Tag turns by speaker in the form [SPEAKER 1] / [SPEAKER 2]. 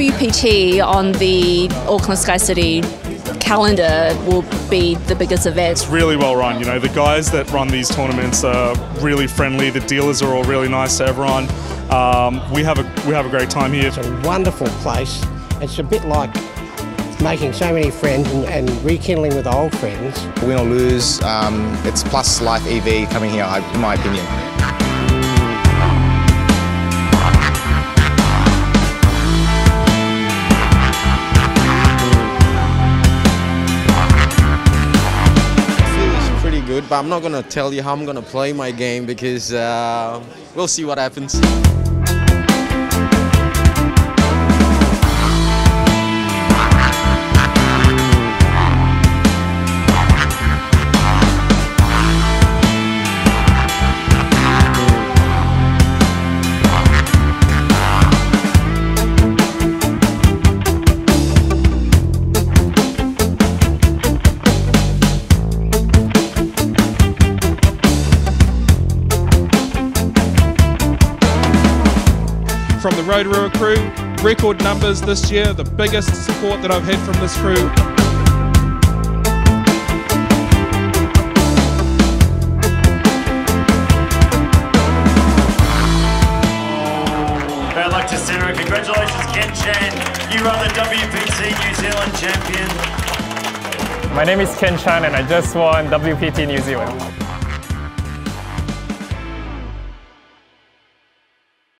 [SPEAKER 1] WPT on the Auckland SkyCity calendar will be the biggest event.
[SPEAKER 2] It's really well run. You know, the guys that run these tournaments are really friendly. The dealers are all really nice to everyone. Um, we have a we have a great time here.
[SPEAKER 3] It's a wonderful place. It's a bit like making so many friends and, and rekindling with old friends.
[SPEAKER 4] Win or lose, um, it's plus life EV coming here, in my opinion.
[SPEAKER 5] Good, but I'm not going to tell you how I'm going to play my game because uh, we'll see what happens.
[SPEAKER 6] From the Rotorua crew. Record numbers this year, the biggest support that I've had from this crew.
[SPEAKER 7] Bad luck to Sarah. Congratulations, Ken Chan. You are the WPT New Zealand champion.
[SPEAKER 8] My name is Ken Chan and I just won WPT New Zealand.